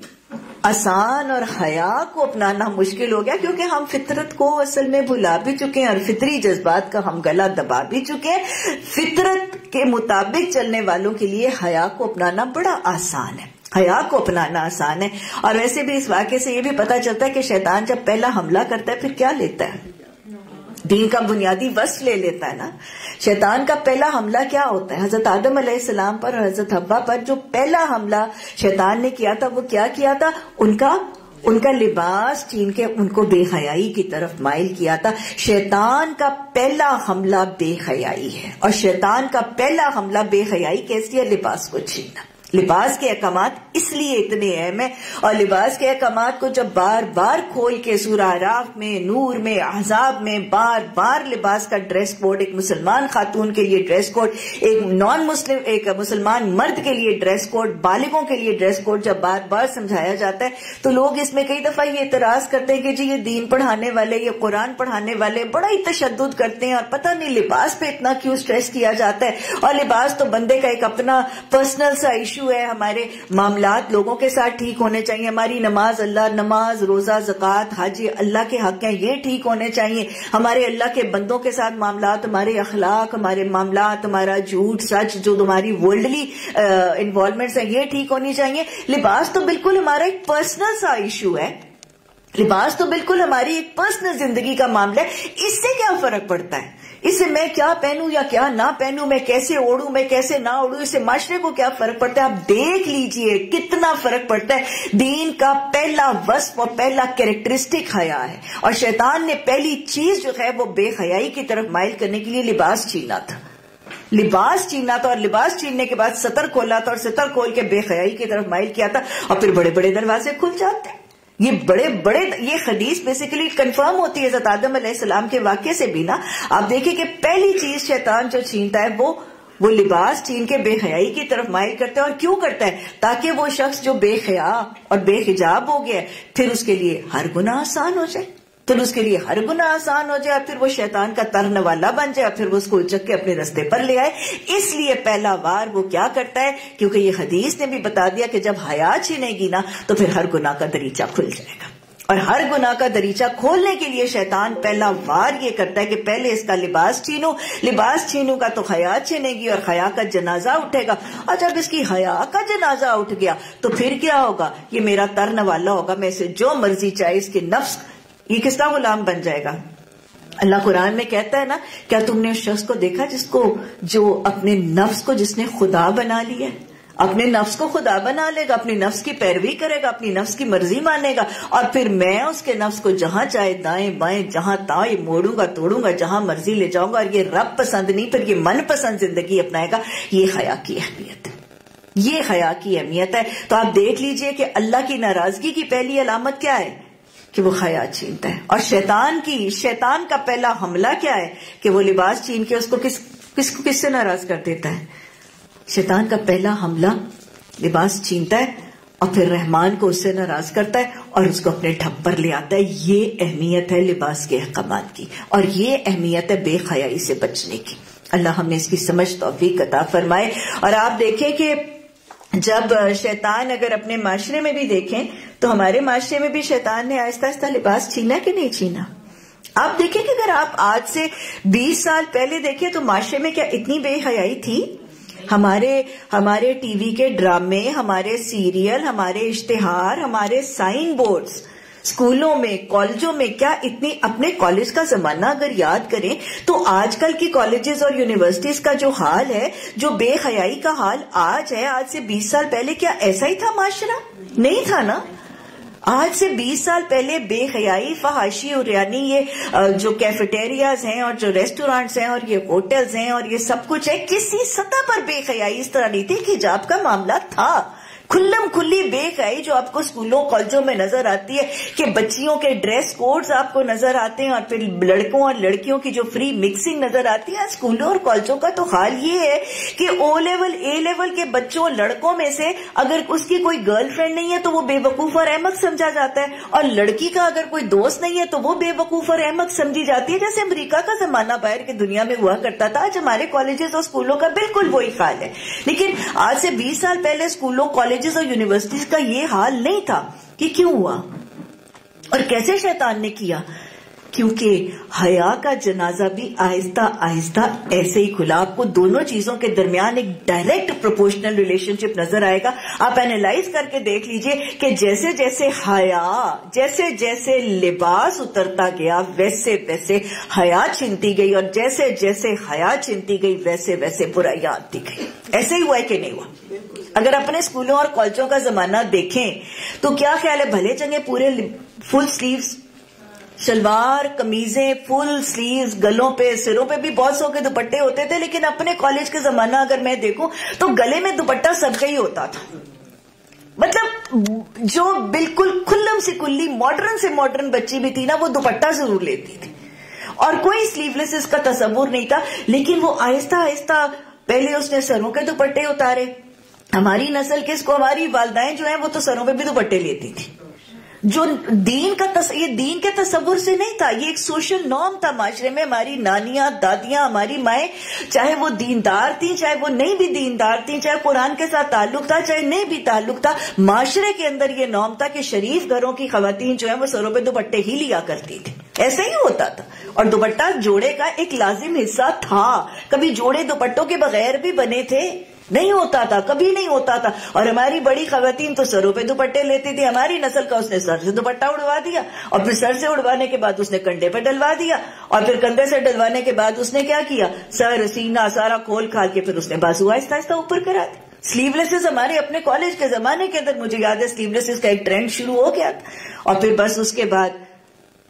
آسان اور حیا کو اپنانا مشکل ہو گیا کیونکہ ہم فطرت کو اصل میں بھلا بھی چکے ہیں اور فطری جذبات کا ہم گلا دبا بھی چکے ہیں۔ فطرت کے مطابق چلنے والوں کے لیے حیا کو اپنانا بڑا آسان ہے۔ حیا کو اپنانا آسان ہے۔ اور ویسے بھی اس واقعے سے یہ بھی پتا چلتا ہے کہ شیطان جب پہلا حملہ کرتا ہے، پھر کیا لیتا ہے؟ دین کا بنیادی وصف لے لیتا ہے نا۔ شیطان کا پہلا حملہ کیا ہوتا ہے؟ حضرت آدم علیہ السلام پر اور حضرت حبا پر جو پہلا حملہ شیطان نے کیا تھا، وہ کیا کیا تھا؟ ان کا ان کا لباس چین کے ان کو بے حیائی کی طرف مائل کیا تھا۔ شیطان کا پہلا حملہ بے حیائی ہے۔ اور شیطان کا پہلا حملہ بے حیائی کیسی ہے؟ لباس کو چھیننا۔ لباس کے احکامات اس لیے اتنے اہم ہیں اور لباس کے احکامات کو جب بار بار کھول کے سورہ راف میں، نور میں، احزاب میں بار بار لباس کا ڈریس کوڈ، ایک مسلمان خاتون کے لیے ڈریس کوڈ، ایک نان مسلم ایک مسلمان مرد کے لیے ڈریس کوڈ، بالغوں کے لیے ڈریس کوڈ جب بار بار سمجھایا جاتا ہے تو لوگ اس میں کئی دفعہ یہ اعتراض کرتے ہیں کہ جی یہ دین پڑھانے والے، یہ قرآن پڑھانے والے بڑا ہی تشدد کرتے ہیں اور پتہ نہیں لباس پہ اتنا کیوں سٹریس کیا جاتا ہے اور لباس تو بندے کا ایک اپنا پرسنل سا ایشو ایشو ہے، ہمارے معاملات لوگوں کے ساتھ ٹھیک ہونے چاہیے۔ ہماری نماز اللہ، نماز، روزہ، زکوٰۃ حاجی اللہ کے حق ہیں، یہ ٹھیک ہونے چاہیے۔ ہمارے اللہ کے بندوں کے ساتھ معاملات، ہمارے اخلاق، ہمارے معاملات، ہمارا جھوٹ، سچ جو تمہاری ورلڈلی انوالومنٹس ہیں، یہ ٹھیک ہونی چاہیے۔ لباس تو بالکل ہمارا ایک پرسنل سا ایشو ہے۔ لباس تو بالکل ہماری ایک پرسنل زندگی کا معاملہ ہے۔ اس سے کیا فرق پڑتا ہے؟ اس سے میں کیا پہنوں یا کیا نہ پہنوں؟ میں کیسے اوڑوں میں کیسے نہ اوڑوں اس سے معاشرے کو کیا فرق پڑتا ہے؟ آپ دیکھ لیجیے کتنا فرق پڑتا ہے۔ دین کا پہلا وصف اور پہلا کیریکٹرسٹک حیا ہے۔ اور شیطان نے پہلی چیز جو ہے وہ بے حیائی کی طرف مائل کرنے کے لیے لباس چھینا تھا۔ لباس چیننا تھا اور لباس چیننے کے بعد سطر کھولا تھا اور سطر کھول کے بے حیائی کی طرف مائل کیا تھا۔ اور پھر بڑے بڑے دروازے کھل جاتے۔ ہیں یہ بڑے بڑے یہ حدیث بیسیکلی کنفرم ہوتی ہے آدم علیہ السلام کے واقعے سے بھی نا۔ آپ دیکھیں کہ پہلی چیز شیطان جو چھینتا ہے وہ وہ لباس چین کے بے حیائی کی طرف مائل کرتا ہے اور کیوں کرتا ہے؟ تاکہ وہ شخص جو بے حیا اور بے حجاب ہو گیا پھر اس کے لیے ہر گناہ آسان ہو جائے۔ پھر اس کے لیے ہر گناہ آسان ہو جائے، پھر وہ شیطان کا ترن والا بن جائے، پھر وہ اس کو اچک کے اپنے رستے پر لے آئے۔ اس لیے پہلا بار وہ کیا کرتا ہے؟ کیونکہ یہ حدیث نے بھی بتا دیا کہ جب حیا چھینے گی نا، تو پھر ہر گناہ کا دریچہ کھل جائے گا۔ اور ہر گناہ کا دریچہ کھولنے کے لیے شیطان پہلا وار یہ کرتا ہے کہ پہلے اس کا لباس چھینو۔ لباس چھینو کا تو حیا چھینے گی اور حیا کا جنازہ اٹھے گا۔ اور جب اس کی حیا کا جنازہ اٹھ گیا، تو پھر کیا ہوگا؟ یہ میرا ترن والا ہوگا، میں اسے جو مرضی چاہے اس کے نفس یہ کس کا غلام بن جائے گا؟ اللہ قرآن میں کہتا ہے نا، کیا تم نے اس شخص کو دیکھا جس کو، جو اپنے نفس کو جس نے خدا بنا لیا اپنے نفس کو خدا بنا لے گا، اپنی نفس کی پیروی کرے گا، اپنی نفس کی مرضی مانے گا، اور پھر میں اس کے نفس کو جہاں چاہے دائیں بائیں، جہاں تائیں موڑوں گا، توڑوں گا، جہاں مرضی لے جاؤں گا، اور یہ رب پسند نہیں، پھر یہ من پسند زندگی اپنائے گا، یہ حیا کی اہمیت ہے۔ یہ حیا کی اہمیت ہے۔ تو آپ دیکھ لیجیے کہ اللہ کی ناراضگی کی پہلی علامت کیا ہے؟ کہ وہ خیا چھینتا ہے اور شیطان کی شیطان کا پہلا حملہ کیا ہے کہ وہ لباس چھین کے اس کو کس کس کو کس سے ناراض کر دیتا ہے؟ شیطان کا پہلا حملہ لباس چھینتا ہے اور پھر رحمان کو اس سے ناراض کرتا ہے اور اس کو اپنے ڈھب پر لے آتا ہے۔ یہ اہمیت ہے لباس کے احکامات کی۔ اور یہ اہمیت ہے بے خیائی سے بچنے کی۔ اللہ ہم نے اس کی سمجھ توفیق عطا فرمائے۔ اور آپ دیکھیں کہ جب شیطان اگر اپنے معاشرے میں بھی دیکھیں، تو ہمارے معاشرے میں بھی شیطان نے آہستہ آہستہ لباس چھینا کہ نہیں چھینا؟ آپ دیکھیں کہ اگر آپ آج سے بیس سال پہلے دیکھیں، تو معاشرے میں کیا اتنی بے حیائی تھی؟ ہمارے ہمارے ٹی وی کے ڈرامے، ہمارے سیریل، ہمارے اشتہار، ہمارے سائن بورڈز اسکولوں میں، کالجوں میں کیا اتنی اپنے کالج کا زمانہ اگر یاد کریں تو آج کل کی کالجز اور یونیورسٹیز کا جو حال ہے، جو بے حیائی کا حال آج ہے، آج سے بیس سال پہلے کیا ایسا ہی تھا معاشرہ؟ نہیں تھا نا؟ آج سے بیس سال پہلے بے حیائی، فحاشی اور یعنی یہ جو کیفیٹیریاز ہیں اور جو ریسٹورانٹس ہیں اور یہ ہوٹلز ہیں اور یہ سب کچھ ہے، کسی سطح پر بے حیائی اس طرح نہیں تھی کہ جاب کا معاملہ تھا۔ کھلم کھلی بے گئی جو آپ کو اسکولوں کالجوں میں نظر آتی ہے کہ بچیوں کے ڈریس کوڈز آپ کو نظر آتے ہیں اور پھر لڑکوں اور لڑکیوں کی جو فری مکسنگ نظر آتی ہے اسکولوں اور کالجوں کا تو حال یہ ہے کہ او لیول اے لیول کے بچوں، لڑکوں میں سے اگر اس کی کوئی گرل فرینڈ نہیں ہے تو وہ بے وقوف اور احمد سمجھا جاتا ہے۔ اور لڑکی کا اگر کوئی دوست نہیں ہے تو وہ بے وقوف اور احمد سمجھی جاتی ہے۔ جیسے امریکہ کا زمانہ باہر کی دنیا میں ہوا کرتا تھا، آج ہمارے کالجز اور اسکولوں کا بالکل وہی حال ہے۔ لیکن آج سے بیس سال پہلے اسکولوں کالج کالجز اور یونیورسٹیز کا یہ حال نہیں تھا کہ کیوں ہوا اور کیسے شیطان نے کیا۔ کیونکہ حیا کا جنازہ بھی آہستہ آہستہ ایسے ہی کھلا۔ آپ کو دونوں چیزوں کے درمیان ایک ڈائریکٹ پروپورشنل ریلیشن شپ نظر آئے گا۔ آپ اینالائز کر کے دیکھ لیجیے کہ جیسے جیسے حیا، جیسے جیسے لباس اترتا گیا، ویسے ویسے حیا چنتی گئی اور جیسے جیسے حیا چنتی گئی، ویسے ویسے برائیاں آتی گئی ایسے ہی ہوا ہے کہ نہیں ہوا؟ اگر اپنے اسکولوں اور کالجوں کا زمانہ دیکھیں تو کیا خیال ہے؟ بھلے چنگے پورے فل سلیوز شلوار کمیزیں فل سلیوز گلوں پہ، سروں پہ بھی بہت سو کے دوپٹے ہوتے تھے، لیکن اپنے کالج کے زمانہ اگر میں دیکھوں تو گلے میں دوپٹہ سب کا ہی ہوتا تھا۔ مطلب جو بالکل کھلم سے کلی ماڈرن سے ماڈرن بچی بھی تھی نا، وہ دوپٹہ ضرور لیتی تھی۔ اور کوئی سلیو لیس اس کا تصور نہیں تھا، لیکن وہ آہستہ آہستہ پہلے اس نے سروں کے دوپٹے اتارے۔ ہماری نسل کے اس کو، ہماری والدائیں جو ہیں، وہ تو سروں پہ بھی دوپٹے لیتی تھی۔ جو دین کا تص... یہ دین کے تصور سے نہیں تھا، یہ ایک سوشل نارم تھا معاشرے میں، ہماری نانیاں، دادیاں، ہماری مائیں، چاہے وہ دیندار تھیں، چاہے وہ نہیں بھی دیندار تھیں، چاہے قرآن کے ساتھ تعلق تھا، چاہے نہیں بھی تعلق تھا، معاشرے کے اندر یہ نام تھا کہ شریف گھروں کی خواتین جو ہیں، وہ سروں پہ دوپٹے ہی لیا کرتی تھی ایسا ہی ہوتا تھا۔ اور دوپٹہ جوڑے کا ایک لازم حصہ تھا۔ کبھی جوڑے دوپٹوں کے بغیر بھی بنے تھے۔ نہیں ہوتا تھا، کبھی نہیں ہوتا تھا۔ اور ہماری بڑی خواتین تو سروں پہ دوپٹے لیتی تھی، ہماری نسل کا اس نے سر سے دوپٹہ اڑوا دیا۔ اور پھر سر سے اڑوانے کے بعد اس نے کنڈے پہ ڈلوا دیا۔ اور پھر کندھے سے ڈلوانے کے بعد اس نے کیا کیا؟ سر سینا سارا کھول کھال کے پھر اس نے بازو آہستہ آہستہ اوپر کرا دیا۔ سلیو لیسز ہمارے اپنے کالج کے زمانے کے اندر، مجھے یاد ہے سلیو لیسز کا ایک ٹرینڈ شروع ہو گیا تھا۔ اور پھر بس اس کے بعد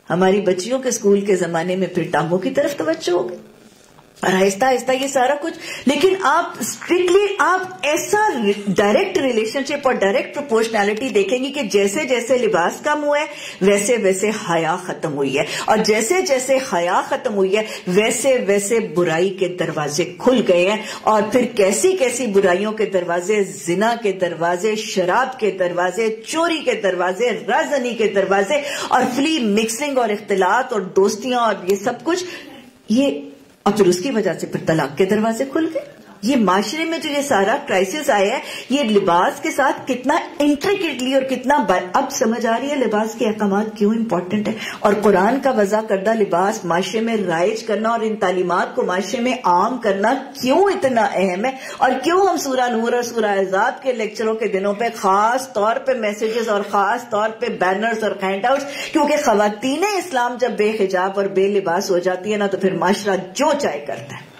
ہماری بچیوں کے اسکول کے زمانے میں پھر ٹانگوں کی طرف توجہ ہو گئی۔ اور آہستہ آہستہ یہ سارا کچھ۔ لیکن آپ اسٹرکٹلی آپ ایسا ڈائریکٹ ریلیشن شپ اور ڈائریکٹ پروپورشنالٹی دیکھیں گی کہ جیسے جیسے لباس کم ہوا ہے ویسے ویسے حیا ختم ہوئی ہے۔ اور جیسے جیسے حیا ختم ہوئی ہے، ویسے ویسے برائی کے دروازے کھل گئے ہیں۔ اور پھر کیسی کیسی برائیوں کے دروازے، زنا کے دروازے، شراب کے دروازے، چوری کے دروازے، رازنی کے دروازے اور فلی مکسنگ اور اختلاط اور دوستیاں اور یہ سب کچھ، یہ اور پھر اس کی وجہ سے پھر طلاق کے دروازے کھل گئے۔ یہ معاشرے میں جو یہ سارا کرائسس آیا ہے، یہ لباس کے ساتھ کتنا انٹریکیٹلی اور کتنا اب سمجھ آ رہی ہے لباس کے احکامات کیوں امپورٹنٹ ہے اور قرآن کا وضع کردہ لباس معاشرے میں رائج کرنا اور ان تعلیمات کو معاشرے میں عام کرنا کیوں اتنا اہم ہے؟ اور کیوں ہم سورہ نور اور سورہ اعزاد کے لیکچروں کے دنوں پہ خاص طور پہ میسیجز اور خاص طور پہ بینرز اور ہینڈ آؤٹس کیونکہ خواتین اسلام جب بے حجاب اور بے لباس ہو جاتی ہے نا تو پھر معاشرہ جو چاہے کرتا ہے۔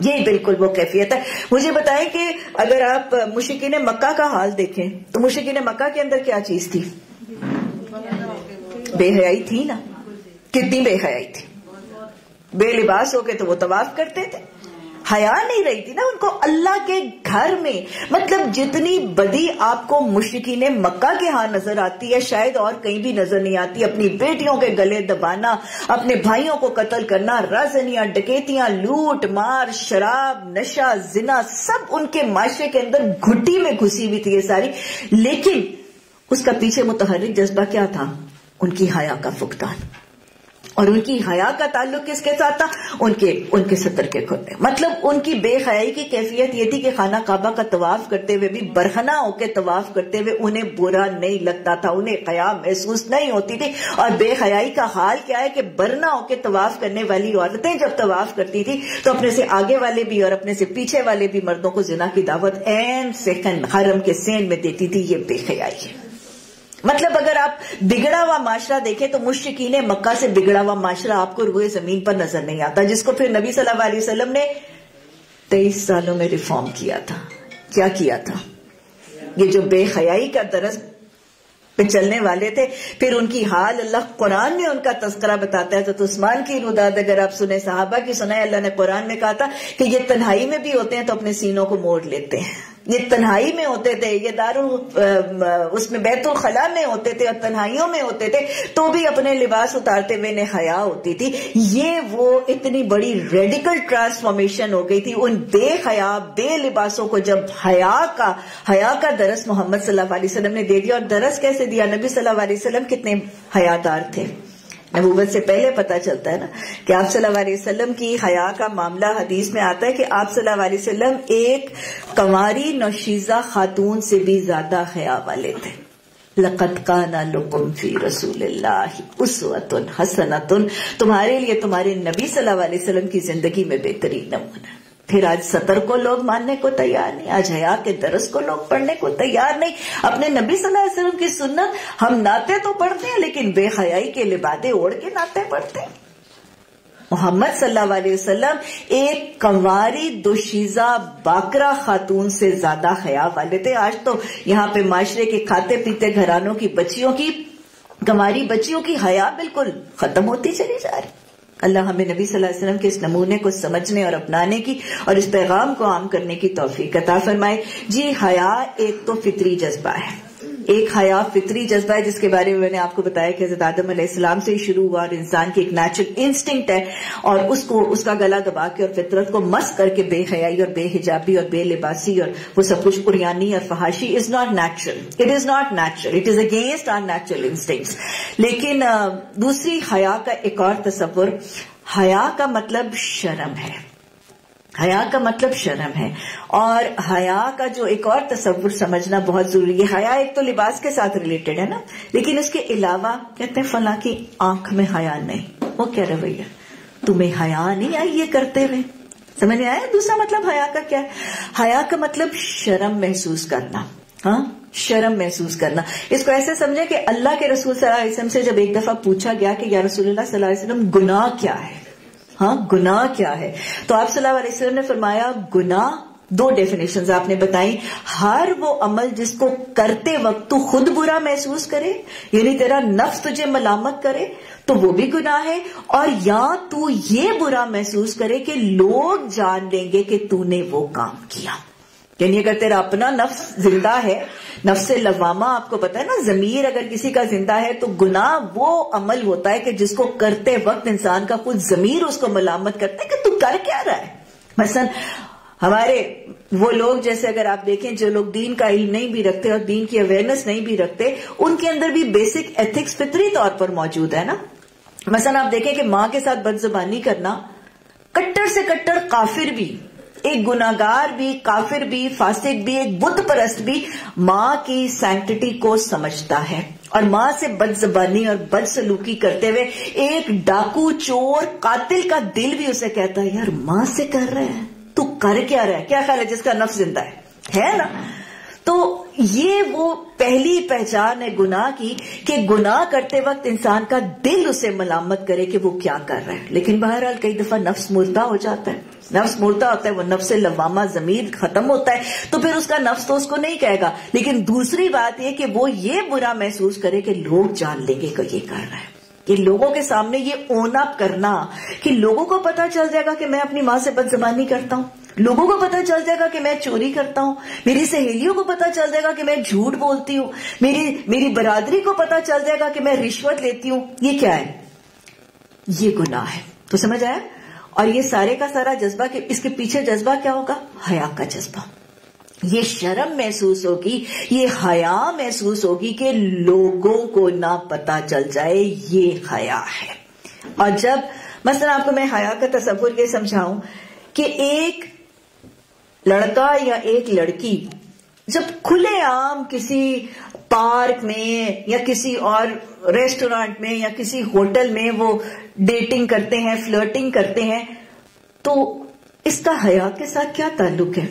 یہ بالکل، وہ کیفیت ہے۔ مجھے بتائیں کہ اگر آپ مشکین مکہ کا حال دیکھیں، تو مشکین مکہ کے اندر کیا چیز تھی؟ بے حیائی تھی نا؟ کتنی بے حیائی تھی؟ بے لباس ہو کے تو وہ طواف کرتے تھے۔ حیا نہیں رہی تھی نا ان کو اللہ کے گھر میں۔ مطلب جتنی بدی آپ کو مشکین مکہ کے ہاں نظر آتی ہے، شاید اور کہیں بھی نظر نہیں آتی۔ اپنی بیٹیوں کے گلے دبانا، اپنے بھائیوں کو قتل کرنا، رازنیاں، ڈکیتیاں، لوٹ، مار، شراب، نشہ، زنا، سب ان کے معاشرے کے اندر گھٹی میں گھسی ہوئی تھی یہ ساری۔ لیکن اس کا پیچھے متحرک جذبہ کیا تھا؟ ان کی حیا کا فقدان۔ اور ان کی حیا کا تعلق کس کے ساتھ تھا؟ ان کے ان کے سطر کے کھلنے مطلب ان کی بے حیائی کی کیفیت یہ تھی کہ خانہ کعبہ کا طواف کرتے ہوئے بھی برہنا ہو کے طواف کرتے ہوئے انہیں برا نہیں لگتا تھا، انہیں حیا محسوس نہیں ہوتی تھی۔ اور بے حیائی کا حال کیا ہے کہ برنا ہو کے طواف کرنے والی عورتیں جب طواف کرتی تھی تو اپنے سے آگے والے بھی اور اپنے سے پیچھے والے بھی مردوں کو زنا کی دعوت این سیکنڈ حرم کے سین میں دیتی تھی، یہ بے حیائی ہے۔ مطلب اگر آپ بگڑا ہوا معاشرہ دیکھیں تو مشکین مکہ سے بگڑا ہوا معاشرہ آپ کو روئے زمین پر نظر نہیں آتا، جس کو پھر نبی صلی اللہ علیہ وسلم نے تیئیس سالوں میں ریفارم کیا تھا۔ کیا کیا تھا؟ یہ جو بے حیائی کا درس پہ چلنے والے تھے، پھر ان کی حال اللہ قرآن میں ان کا تذکرہ بتاتا ہے تو عثمان کی رداد اگر آپ سنیں، صحابہ کی سنیں، اللہ نے قرآن میں کہا تھا کہ یہ تنہائی میں بھی ہوتے ہیں تو اپنے سینوں کو موڑ لیتے ہیں۔ یہ تنہائی میں ہوتے تھے، یہ دار اس میں بیت الخلاء میں ہوتے تھے اور تنہائیوں میں ہوتے تھے، تو بھی اپنے لباس اتارتے ہوئے انہیں حیا ہوتی تھی۔ یہ وہ اتنی بڑی ریڈیکل ٹرانسفارمیشن ہو گئی تھی، ان بے حیا، بے لباسوں کو جب حیا کا حیا کا درس محمد صلی اللہ علیہ وسلم نے دے دیا، اور درس کیسے دیا؟ نبی صلی اللہ علیہ وسلم کتنے حیادار تھے۔ نبوت سے پہلے پتا چلتا ہے نا کہ آپ صلی اللہ علیہ وسلم کی حیا کا معاملہ حدیث میں آتا ہے کہ آپ صلی اللہ علیہ وسلم ایک کنواری نوشیزہ خاتون سے بھی زیادہ حیا والے تھے۔ لقت کانا لکم فی رسول اللہ اسوت حسنت تمہارے لیے تمہارے نبی صلی اللہ علیہ وسلم کی زندگی میں بہترین نمونہ۔ پھر آج سطر کو لوگ ماننے کو تیار نہیں، آج حیا کے درس کو لوگ پڑھنے کو تیار نہیں۔ اپنے نبی صلی اللہ علیہ وسلم کی سنت، ہم ناطے تو پڑھتے ہیں، لیکن بے حیائی کے لبادے اوڑھ کے ناطے پڑھتے ہیں۔ محمد صلی اللہ علیہ وسلم ایک کنواری دوشیزہ باکرا خاتون سے زیادہ حیا والے تھے۔ آج تو یہاں پہ معاشرے کے کھاتے پیتے گھرانوں کی بچیوں کی کنواری بچیوں کی حیا بالکل ختم ہوتی چلی جا رہی۔ اللہ ہمیں نبی صلی اللہ علیہ وسلم کے اس نمونے کو سمجھنے اور اپنانے کی اور اس پیغام کو عام کرنے کی توفیق عطا فرمائے۔ جی حیا ایک تو فطری جذبہ ہے۔ ایک حیا فطری جذبہ ہے، جس کے بارے میں میں نے آپ کو بتایا کہ حضرت آدم علیہ السلام سے ہی شروع ہوا اور انسان کی ایک نیچرل انسٹنکٹ ہے اور اس کو، اس کا گلا دبا کے اور فطرت کو مس کر کے بے حیائی اور بے حجابی اور بے لباسی اور وہ سب کچھ اریانی اور فحاشی is not natural it is not natural it is against our natural instincts لیکن دوسری حیا کا ایک اور تصور، حیا کا مطلب شرم ہے۔ حیا کا مطلب شرم ہے اور حیا کا جو ایک اور تصور سمجھنا بہت ضروری ہے۔ حیا ایک تو لباس کے ساتھ ریلیٹڈ ہے نا، لیکن اس کے علاوہ کہتے ہیں فلاں کی آنکھ میں حیا نہیں۔ وہ کیا رویہ؟ تمہیں حیا نہیں آئی یہ کرتے ہوئے؟ سمجھ میں آیا؟ دوسرا مطلب حیا کا کیا ہے؟ حیا کا مطلب شرم محسوس کرنا۔ ہاں شرم محسوس کرنا۔ اس کو ایسے سمجھے کہ اللہ کے رسول صلی اللہ علیہ وسلم سے جب ایک دفعہ پوچھا گیا کہ یا رسول اللہ صلی اللہ علیہ وسلم، گناہ کیا ہے؟ ہاں گناہ کیا ہے؟ تو آپ صلی اللہ علیہ وسلم نے فرمایا، گناہ دو ڈیفینیشن آپ نے بتائی۔ ہر وہ عمل جس کو کرتے وقت تو خود برا محسوس کرے یعنی تیرا نفس تجھے ملامت کرے، تو وہ بھی گناہ ہے۔ اور یا تو یہ برا محسوس کرے کہ لوگ جان لیں گے کہ تو نے وہ کام کیا۔ یعنی اگر تیرا اپنا نفس زندہ ہے، نفس لوامہ، آپ کو پتا ہے نا، ضمیر اگر کسی کا زندہ ہے تو گناہ وہ عمل ہوتا ہے کہ جس کو کرتے وقت انسان کا خود ضمیر اس کو ملامت کرتا ہے کہ تو کر کیا رہا ہے۔ مثلا ہمارے وہ لوگ جیسے اگر آپ دیکھیں، جو لوگ دین کا علم نہیں بھی رکھتے اور دین کی اویئرنیس نہیں بھی رکھتے، ان کے اندر بھی بیسک ایتھکس فطری طور پر موجود ہے نا۔ مثلا آپ دیکھیں کہ ماں کے ساتھ بد زبانی کرنا، کٹر سے کٹر کافر بھی۔ ایک گناگار بھی، کافر بھی، فاسق بھی، ایک بت پرست بھی ماں کی سینکٹی کو سمجھتا ہے۔ اور ماں سے بد زبانی اور بد سلوکی کرتے ہوئے ایک ڈاکو چور قاتل کا دل بھی اسے کہتا ہے، یار ماں سے کر رہے ہیں۔ تو کر کیا رہا ہے؟ کیا خیال ہے جس کا نفس زندہ ہے؟ ہے نا؟ تو یہ وہ پہلی پہچان ہے گناہ کی کہ گناہ کرتے وقت انسان کا دل اسے ملامت کرے کہ وہ کیا کر رہا ہے۔ لیکن بہرحال کئی دفعہ نفس مردہ ہو جاتا ہے۔ نفس مردہ ہوتا ہے، وہ نفس لوامہ ضمیر ختم ہوتا ہے، تو پھر اس کا نفس تو اس کو نہیں کہے گا۔ لیکن دوسری بات یہ کہ وہ یہ برا محسوس کرے کہ لوگ جان لیں گے کہ یہ کر رہا ہے۔ کہ لوگوں کے سامنے یہ اون اپ کرنا، کہ لوگوں کو پتا چل جائے گا کہ میں اپنی ماں سے بد زبانی کرتا ہوں۔ لوگوں کو پتا چل جائے گا کہ میں چوری کرتا ہوں، میری سہیلیوں کو پتا چل جائے گا کہ میں جھوٹ بولتی ہوں، میری میری برادری کو پتا چل جائے گا کہ میں رشوت لیتی ہوں، یہ کیا ہے؟ یہ گناہ ہے۔ تو سمجھ آیا؟ اور یہ سارے کا سارا جذبہ اس کے پیچھے جذبہ کیا ہوگا؟ حیا کا جذبہ۔ یہ شرم محسوس ہوگی، یہ حیا محسوس ہوگی کہ لوگوں کو نہ پتا چل جائے، یہ حیا ہے۔ اور جب مثلا آپ کو میں حیا کا تصور یہ سمجھاؤں کہ ایک لڑکا یا ایک لڑکی جب کھلے عام کسی پارک میں یا کسی اور ریسٹورانٹ میں یا کسی ہوٹل میں وہ ڈیٹنگ کرتے ہیں، فلرٹنگ کرتے ہیں، تو اس کا حیا کے ساتھ کیا تعلق ہے؟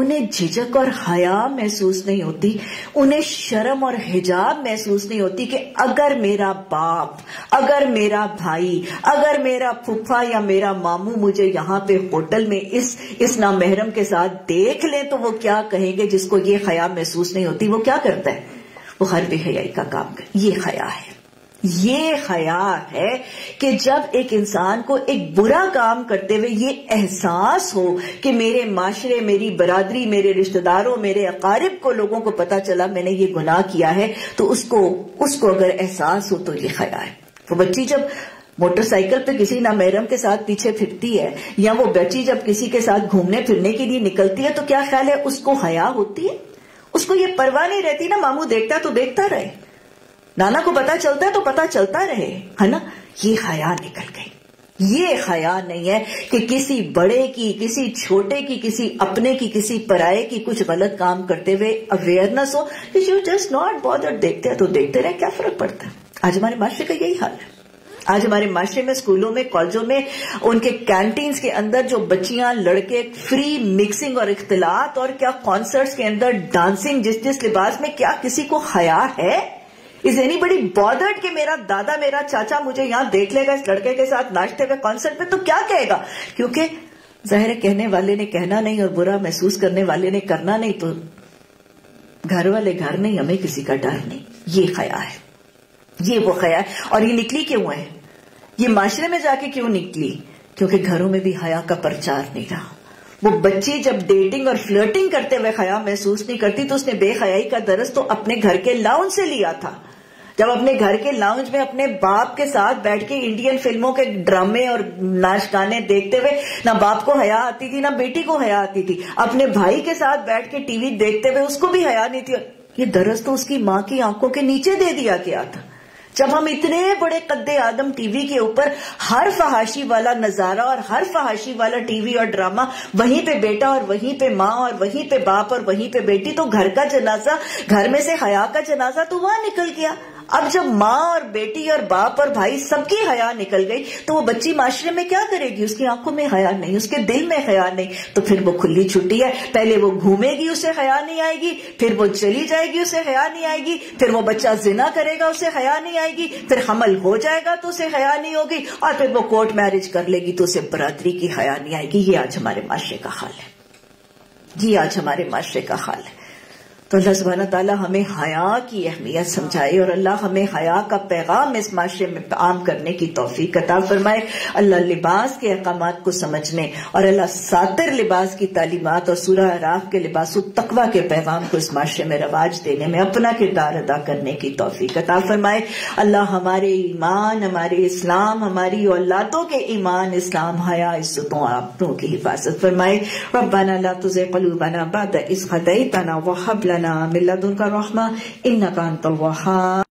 انہیں جھجک اور حیا محسوس نہیں ہوتی، انہیں شرم اور حجاب محسوس نہیں ہوتی کہ اگر میرا باپ، اگر میرا بھائی، اگر میرا پھپھا یا میرا ماموں مجھے یہاں پہ ہوٹل میں اس اس نامحرم کے ساتھ دیکھ لیں تو وہ کیا کہیں گے جس کو یہ حیا محسوس نہیں ہوتی؟ وہ کیا کرتا ہے؟ وہ ہر بے حیائی کا کام کر، یہ حیا ہے۔ یہ خیال ہے کہ جب ایک انسان کو ایک برا کام کرتے ہوئے یہ احساس ہو کہ میرے معاشرے، میری برادری، میرے رشتہ داروں میرے اقارب کو، لوگوں کو پتا چلا میں نے یہ گناہ کیا ہے، تو اس کو اس کو اگر احساس ہو تو یہ خیال ہے۔ وہ بچی جب موٹر سائیکل پہ کسی نامیرم کے ساتھ پیچھے پھرتی ہے یا وہ بچی جب کسی کے ساتھ گھومنے پھرنے کے لیے نکلتی ہے تو کیا خیال ہے؟ اس کو حیا ہوتی ہے؟ اس کو یہ پرواہ نہیں رہتی نا، ماموں دیکھتا تو دیکھتا رہے۔ نانا کو پتا چلتا ہے تو پتا چلتا رہے، ہے نا؟ یہ حیا نکل گئی۔ یہ خیال نہیں ہے کہ کسی بڑے کی، کسی چھوٹے کی، کسی اپنے کی، کسی پرائے کی کچھ غلط کام کرتے ہوئے اویئرنیس ہو یو جسٹ ناٹ بادر دیکھتے ہیں تو دیکھتے رہے کیا فرق پڑتا ہے؟ آج ہمارے معاشرے کا یہی حال ہے۔ آج ہمارے معاشرے میں اسکولوں میں، کالجوں میں، ان کے کینٹینز کے اندر جو بچیاں، لڑکے فری مکسنگ اور اختلاط اور کیا کانسرٹس کے اندر ڈانسنگ جس جس لباس میں کیا کسی کو خیال ہے؟ از اینی بڑی بادرڈ کہ میرا دادا میرا چاچا مجھے یہاں دیکھ لے گا اس لڑکے کے ساتھ ناشتے ہوئے کانسرٹ میں تو کیا کہے گا کیونکہ ظاہر کہنے والے نے کہنا نہیں اور برا محسوس کرنے والے نے کرنا نہیں تو گھر والے گھر نہیں ہمیں کسی کا ڈر نہیں یہ خیال ہے یہ وہ خیال اور یہ نکلی کیوں ہے یہ معاشرے میں جا کے کیوں نکلی کیونکہ گھروں میں بھی حیا کا پرچار نہیں رہا وہ بچی جب ڈیٹنگ اور فلرٹنگ کرتے ہوئے خیا محسوس نہیں کرتی تو اس نے بے حیائی کا درس تو اپنے گھر کے لاؤن سے لیا تھا جب اپنے گھر کے لاؤنج میں اپنے باپ کے ساتھ بیٹھ کے انڈین فلموں کے ڈرامے اور ناچ گانے دیکھتے ہوئے نہ باپ کو حیا آتی تھی، نہ بیٹی کو حیا آتی تھی۔ اپنے بھائی کے ساتھ بیٹھ کے ٹی وی دیکھتے ہوئے اس کو بھی حیا نہیں تھی۔ یہ درس تو اس کی ماں کی آنکھوں کے نیچے دے دیا گیا تھا۔ جب ہم اتنے بڑے قد آدم ٹی وی کے اوپر ہر فحاشی والا نظارہ اور ہر فحاشی والا ٹی وی اور ڈرامہ وہیں پہ بیٹا اور وہیں پہ ماں اور وہیں پہ باپ اور وہیں پہ بیٹی تو گھر کا جنازہ، گھر میں سے حیا کا جنازہ تو وہاں نکل گیا۔ اب جب ماں اور بیٹی اور باپ اور بھائی سب کی حیا نکل گئی تو وہ بچی معاشرے میں کیا کرے گی؟ اس کی آنکھوں میں حیا نہیں، اس کے دل میں حیا نہیں۔ تو پھر وہ کھلی چھٹی ہے۔ پہلے وہ گھومے گی، اسے حیا نہیں آئے گی۔ پھر وہ چلی جائے گی، اسے حیا نہیں آئے گی۔ پھر وہ بچہ زنا کرے گا، اسے حیا نہیں آئے گی۔ پھر حمل ہو جائے گا تو اسے حیا نہیں ہوگی۔ اور پھر وہ کورٹ میرج کر لے گی تو اسے برادری کی حیا نہیں آئے گی۔ یہ آج ہمارے معاشرے کا حال ہے۔ یہ آج ہمارے معاشرے کا حال ہے۔ تو اللہ سبحانہ تعالیٰ ہمیں حیا کی اہمیت سمجھائے اور اللہ ہمیں حیا کا پیغام اس معاشرے میں عام کرنے کی توفیق عطا فرمائے۔ اللہ لباس کے احکامات کو سمجھنے اور اللہ ساتر لباس کی تعلیمات اور سورہ عراف کے لباس التقوی کے پیغام کو اس معاشرے میں رواج دینے میں اپنا کردار ادا کرنے کی توفیق عطا فرمائے۔ اللہ ہمارے ایمان، ہمارے اسلام، ہماری اولادوں کے ایمان، اسلام، حیا، عزتوں آپوں کی حفاظت فرمائے۔ ربنا لا تزغ قلوبنا بعد إذ هديتنا وهب لنا من لدنك رحمة إنك أنت الوهاب.